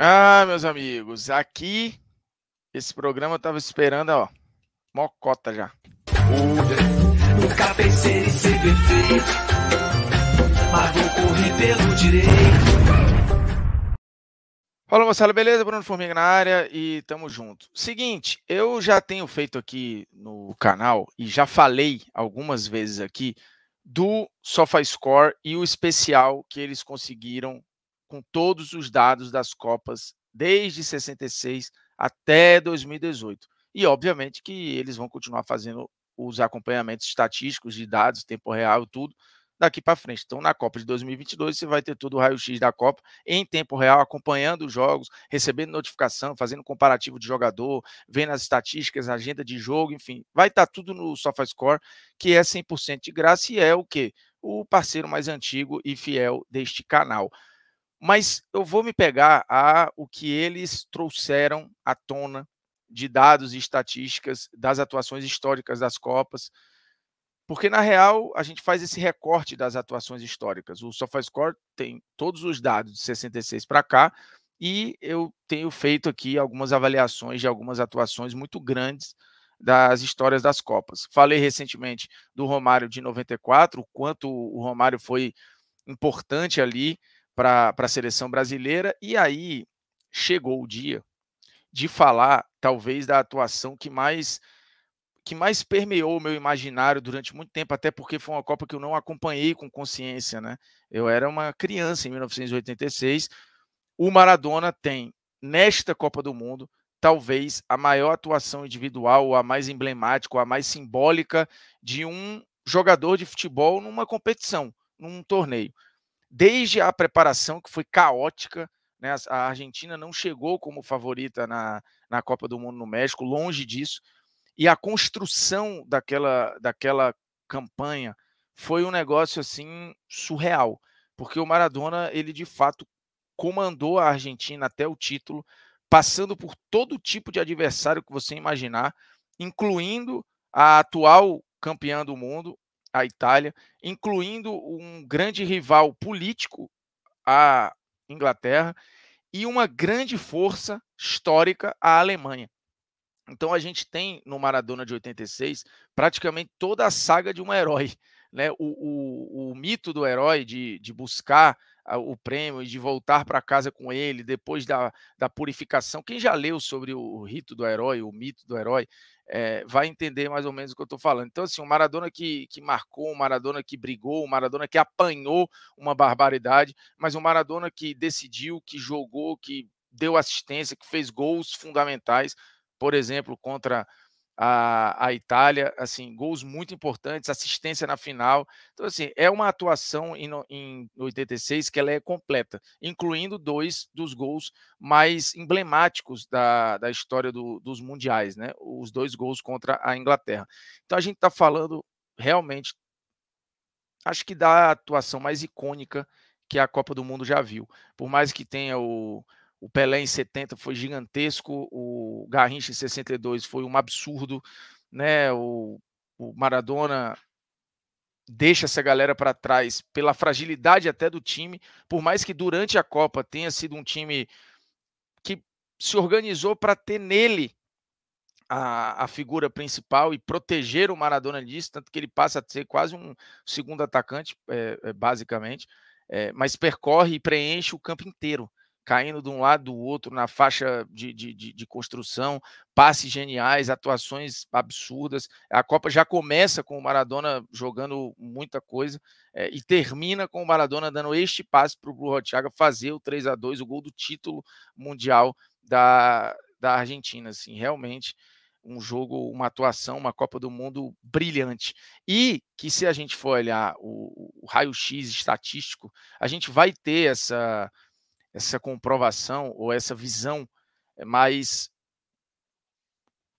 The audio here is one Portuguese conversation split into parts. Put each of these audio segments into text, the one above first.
Ah, meus amigos, aqui esse programa eu tava esperando, ó, mocota já. Nunca pensei em ser perfeito, mas vou correr pelo direito. Fala moçada, beleza? Bruno Formiga na área e tamo junto. Seguinte, eu já tenho feito aqui no canal e já falei algumas vezes aqui do SofaScore e o especial que eles conseguiram com todos os dados das Copas desde 66 até 2018. E, obviamente, que eles vão continuar fazendo os acompanhamentos estatísticos de dados, tempo real, tudo, daqui para frente. Então, na Copa de 2022, você vai ter todo o raio-x da Copa em tempo real, acompanhando os jogos, recebendo notificação, fazendo comparativo de jogador, vendo as estatísticas, agenda de jogo, enfim. Vai estar tá tudo no SofaScore, que é 100% de graça e é o quê? O parceiro mais antigo e fiel deste canal. Mas eu vou me pegar a o que eles trouxeram à tona de dados e estatísticas das atuações históricas das Copas, porque na real a gente faz esse recorte das atuações históricas. O SofaScore tem todos os dados de 66 para cá e eu tenho feito aqui algumas avaliações de algumas atuações muito grandes das histórias das Copas. Falei recentemente do Romário de 94, o quanto o Romário foi importante ali para a seleção brasileira. E aí chegou o dia de falar, talvez, da atuação que mais que mais permeou o meu imaginário durante muito tempo, até porque foi uma Copa que eu não acompanhei com consciência, né? Eu era uma criança em 1986. O Maradona tem nesta Copa do Mundo talvez a maior atuação individual, a mais emblemática, a mais simbólica de um jogador de futebol numa competição, num torneio desde a preparação, que foi caótica. Né? A Argentina não chegou como favorita na, na Copa do Mundo no México, longe disso. E a construção daquela, daquela campanha foi um negócio assim surreal, porque o Maradona, ele de fato comandou a Argentina até o título, passando por todo tipo de adversário que você imaginar, incluindo a atual campeã do mundo, a Itália, incluindo um grande rival político, a Inglaterra, e uma grande força histórica, a Alemanha. Então a gente tem no Maradona de 86 praticamente toda a saga de um herói. Né? O, o, o mito do herói de, de buscar o prêmio e de voltar para casa com ele depois da, da purificação. Quem já leu sobre o rito do herói, o mito do herói, é, vai entender mais ou menos o que eu estou falando. Então, assim, um Maradona que, que marcou, um Maradona que brigou, um Maradona que apanhou uma barbaridade, mas um Maradona que decidiu, que jogou, que deu assistência, que fez gols fundamentais, por exemplo, contra a, a Itália, assim, gols muito importantes, assistência na final. Então, assim, é uma atuação em, em 86 que ela é completa, incluindo dois dos gols mais emblemáticos da, da história do, dos mundiais, né? Os dois gols contra a Inglaterra. Então, a gente está falando realmente, acho que da atuação mais icônica que a Copa do Mundo já viu. Por mais que tenha o o Pelé em 70 foi gigantesco, o Garrincha em 62 foi um absurdo, né? O, o Maradona deixa essa galera para trás pela fragilidade até do time, por mais que durante a Copa tenha sido um time que se organizou para ter nele a, a, figura principal e proteger o Maradona disso, tanto que ele passa a ser quase um segundo atacante, é, basicamente, é, mas percorre e preenche o campo inteiro caindo de um lado do outro na faixa de, de, de, de, construção, passes geniais, atuações absurdas. A Copa já começa com o Maradona jogando muita coisa é, e termina com o Maradona dando este passe para o Blue Rotiaga fazer o 3 a 2 o gol do título mundial da, da Argentina. Assim, realmente um jogo, uma atuação, uma Copa do Mundo brilhante. E que se a gente for olhar o, o raio-x estatístico, a gente vai ter essa essa comprovação ou essa visão eh, mais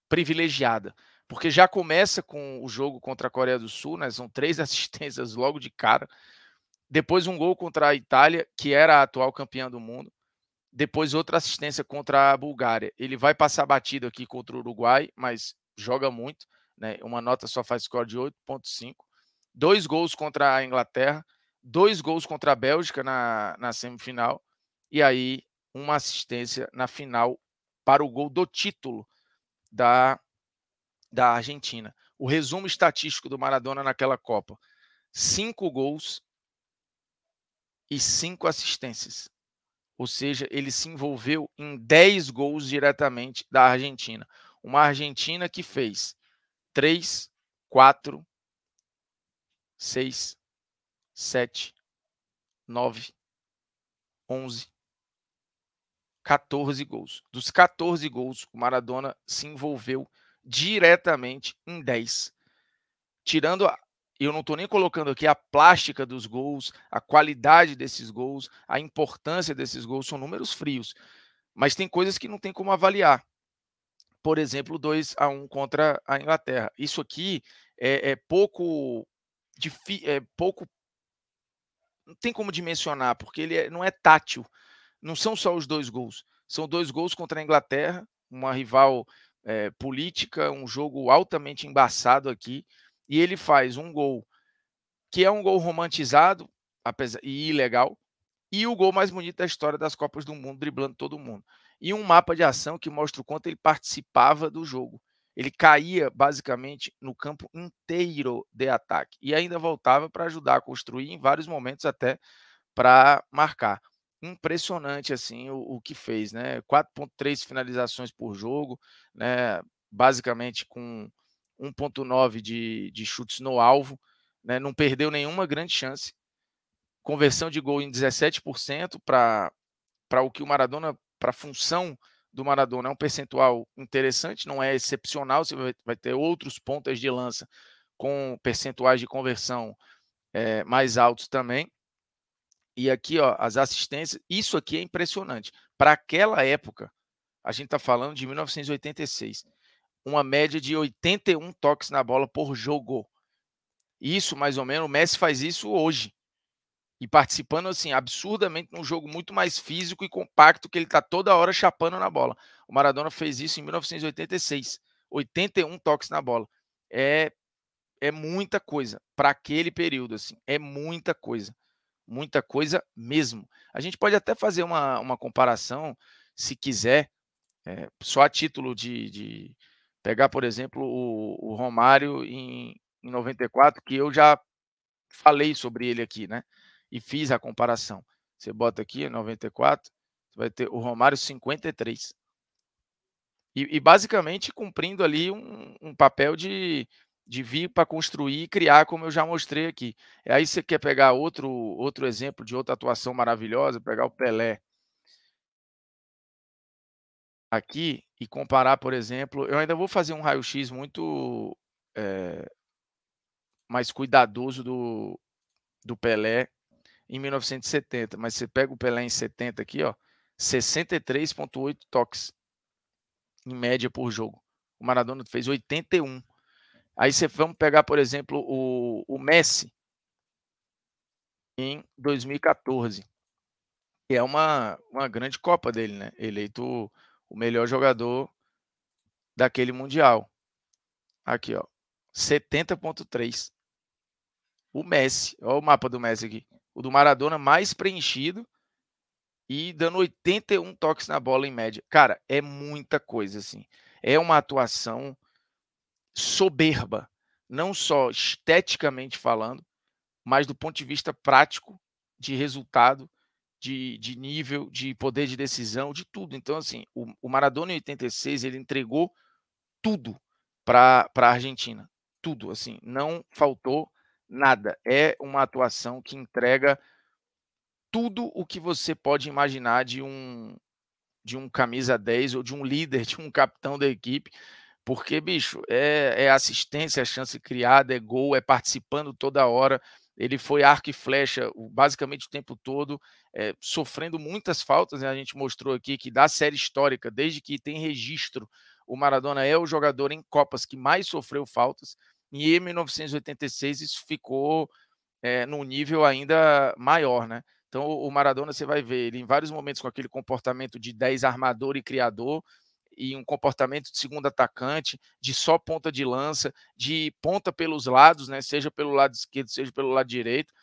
privilegiada, porque já começa com o jogo contra a Coreia do Sul, né? São três assistências logo de cara. Depois um gol contra a Itália, que era a atual campeã do mundo. Depois outra assistência contra a Bulgária. Ele vai passar batido aqui contra o Uruguai, mas joga muito, né? Uma nota só faz score de 8.5. Dois gols contra a Inglaterra, dois gols contra a Bélgica na, na semifinal e aí uma assistência na final para o gol do título da, da Argentina. O resumo estatístico do Maradona naquela Copa: cinco gols e cinco assistências. Ou seja, ele se envolveu em 10 gols diretamente da Argentina. Uma Argentina que fez 3, 4, 6, 7, 9, 11, 14 gols. Dos 14 gols, o Maradona se envolveu diretamente em 10. Tirando a, eu não estou nem colocando aqui a plástica dos gols, a qualidade desses gols, a importância desses gols, são números frios. Mas tem coisas que não tem como avaliar. Por exemplo, 2 a 1 contra a Inglaterra. Isso aqui é, é pouco. É pouco. Não tem como dimensionar, porque ele é, não é tátil. Não são só os dois gols. São dois gols contra a Inglaterra, uma rival é, política, um jogo altamente embaçado aqui e ele faz um gol que é um gol romantizado apesar, e ilegal, e o gol mais bonito da história das Copas do Mundo, driblando todo mundo. E um mapa de ação que mostra o quanto ele participava do jogo. Ele caía basicamente no campo inteiro de ataque e ainda voltava para ajudar a construir em vários momentos até para marcar. Impressionante assim o, o que fez, né? 4.3 finalizações por jogo, né? Basicamente com 1,9 de, de chutes no alvo, né? não perdeu nenhuma grande chance. Conversão de gol em 17% para o que o Maradona, para a função do Maradona, é um percentual interessante, não é excepcional, você vai, vai ter outros pontas de lança com percentuais de conversão é, mais altos também. E aqui, ó, as assistências, isso aqui é impressionante. Para aquela época, a gente está falando de 1986 uma média de 81 toques na bola por jogo. Isso, mais ou menos, o Messi faz isso hoje. E participando, assim, absurdamente num jogo muito mais físico e compacto, que ele está toda hora chapando na bola. O Maradona fez isso em 1986. 81 toques na bola. É, é muita coisa para aquele período, assim. É muita coisa. Muita coisa mesmo. A gente pode até fazer uma, uma comparação, se quiser, é, só a título de, de Pegar, por exemplo, o, o Romário em, em 94, que eu já falei sobre ele aqui, né? E fiz a comparação. Você bota aqui 94, você vai ter o Romário 53. E, e basicamente cumprindo ali um, um papel de, de vir para construir e criar, como eu já mostrei aqui. E aí você quer pegar outro, outro exemplo de outra atuação maravilhosa, pegar o Pelé aqui e comparar, por exemplo, eu ainda vou fazer um raio-x muito é, mais cuidadoso do, do Pelé em 1970, mas você pega o Pelé em 70 aqui, ó, 63,8 toques em média por jogo. O Maradona fez 81. Aí você vamos pegar, por exemplo, o, o Messi em 2014, que é uma, uma grande Copa dele, né? Eleito o melhor jogador daquele Mundial. Aqui, ó. 70.3. O Messi, olha o mapa do Messi aqui. O do Maradona mais preenchido e dando 81 toques na bola em média. Cara, é muita coisa assim. É uma atuação soberba, não só esteticamente falando, mas do ponto de vista prático de resultado de, de nível, de poder de decisão, de tudo. Então, assim, o, o Maradona em 86 ele entregou tudo para a Argentina. Tudo, assim, não faltou nada. É uma atuação que entrega tudo o que você pode imaginar de um de um camisa 10 ou de um líder, de um capitão da equipe, porque, bicho, é, é assistência, é chance criada, é gol, é participando toda hora, ele foi arco e flecha basicamente o tempo todo, é, sofrendo muitas faltas. Né? A gente mostrou aqui que da série histórica, desde que tem registro, o Maradona é o jogador em Copas que mais sofreu faltas. E em 1986 isso ficou é, num nível ainda maior, né? Então o Maradona você vai ver ele em vários momentos com aquele comportamento de 10 armador e criador, e um comportamento de segundo atacante, de só ponta de lança, de ponta pelos lados, né? Seja pelo lado esquerdo, seja pelo lado direito.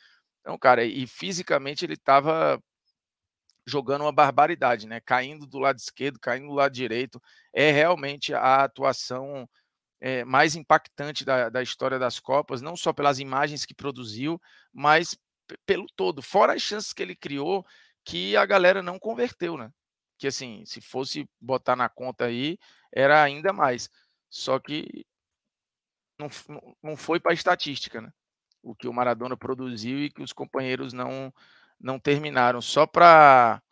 Então, cara, e fisicamente ele estava jogando uma barbaridade, né? Caindo do lado esquerdo, caindo do lado direito. É realmente a atuação é, mais impactante da, da história das Copas, não só pelas imagens que produziu, mas pelo todo. Fora as chances que ele criou, que a galera não converteu, né? Que assim, se fosse botar na conta aí, era ainda mais. Só que não, não foi para estatística, né? O que o Maradona produziu e que os companheiros não não terminaram. Só para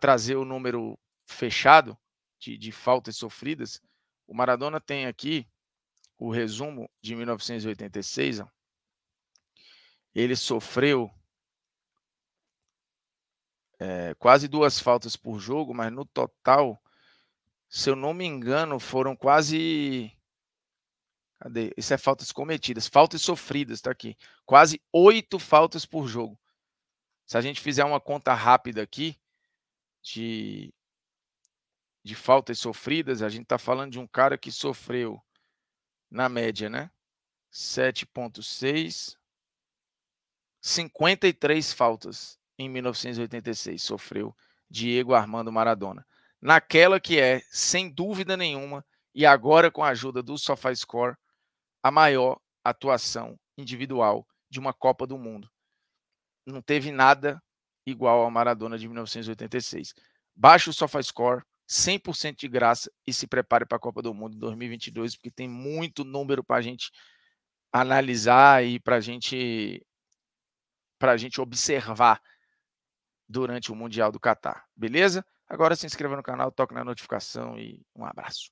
trazer o número fechado de, de faltas sofridas, o Maradona tem aqui o resumo de 1986. Ó. Ele sofreu é, quase duas faltas por jogo, mas no total, se eu não me engano, foram quase. Cadê? Isso é faltas cometidas, faltas sofridas, tá aqui. Quase oito faltas por jogo. Se a gente fizer uma conta rápida aqui de, de faltas sofridas, a gente está falando de um cara que sofreu, na média, né? 7,6, 53 faltas em 1986 sofreu Diego Armando Maradona. Naquela que é, sem dúvida nenhuma, e agora com a ajuda do SofaScore, a maior atuação individual de uma Copa do Mundo não teve nada igual ao Maradona de 1986. Baixe o SofaScore, 100% de graça e se prepare para a Copa do Mundo 2022, porque tem muito número para a gente analisar e para gente, a gente observar durante o Mundial do Catar. Beleza? Agora se inscreva no canal, toque na notificação e um abraço.